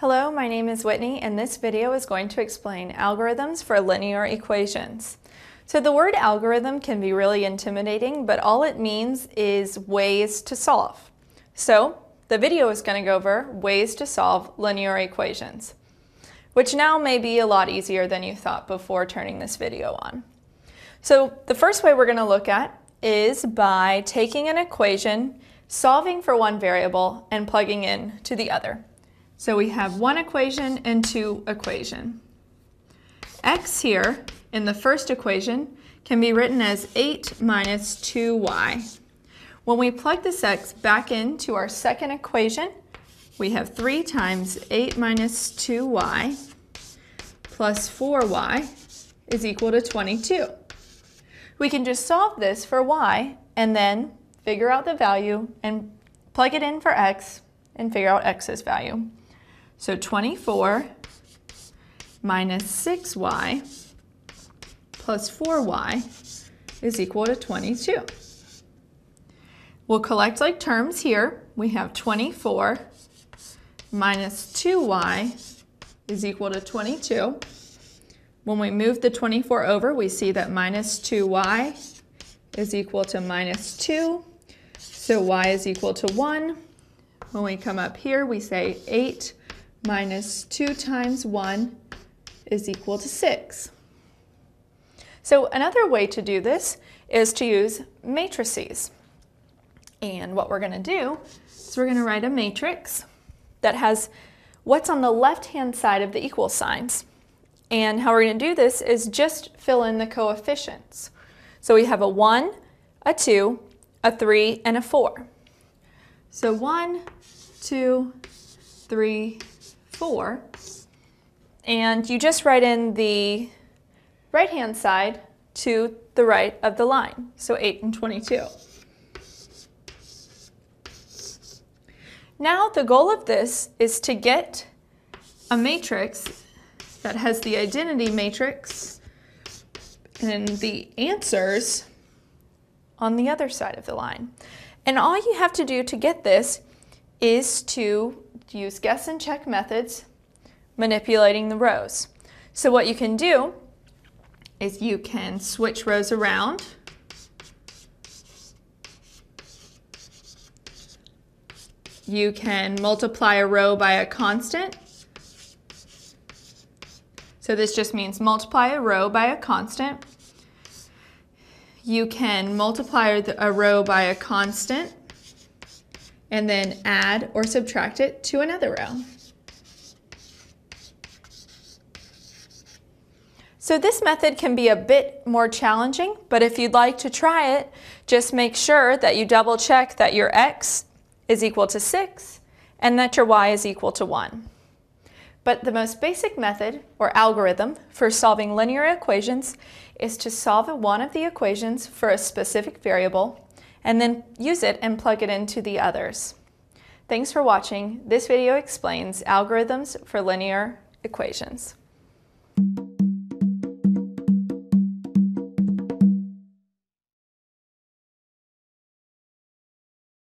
Hello, my name is Whitney and this video is going to explain algorithms for linear equations. So the word algorithm can be really intimidating, but all it means is ways to solve. So the video is going to go over ways to solve linear equations, which now may be a lot easier than you thought before turning this video on. So the first way we're going to look at is by taking an equation, solving for one variable, and plugging in to the other. So we have one equation and two equation. x here in the first equation can be written as 8 minus 2y. When we plug this x back into our second equation, we have 3 times 8 minus 2y plus 4y is equal to 22. We can just solve this for y and then figure out the value and plug it in for x and figure out x's value. So 24 minus 6y plus 4y is equal to 22. We'll collect like terms here. We have 24 minus 2y is equal to 22. When we move the 24 over, we see that minus 2y is equal to minus 2. So y is equal to 1. When we come up here, we say 8 minus 2 times 1 is equal to 6. So another way to do this is to use matrices. And what we're going to do is we're going to write a matrix that has what's on the left-hand side of the equal signs. And how we're going to do this is just fill in the coefficients. So we have a 1, a 2, a 3, and a 4. So 1, 2, 3, 4. And you just write in the right-hand side to the right of the line, so 8 and 22. Now the goal of this is to get a matrix that has the identity matrix and the answers on the other side of the line. And all you have to do to get this is to use guess and check methods, manipulating the rows. So what you can do is you can switch rows around. You can multiply a row by a constant. So this just means multiply a row by a constant. You can multiply a row by a constant and then add or subtract it to another row. So this method can be a bit more challenging, but if you'd like to try it, just make sure that you double check that your x is equal to 6 and that your y is equal to 1. But the most basic method, or algorithm, for solving linear equations is to solve one of the equations for a specific variable and then use it and plug it into the others. Thanks for watching. This video explains algorithms for linear equations.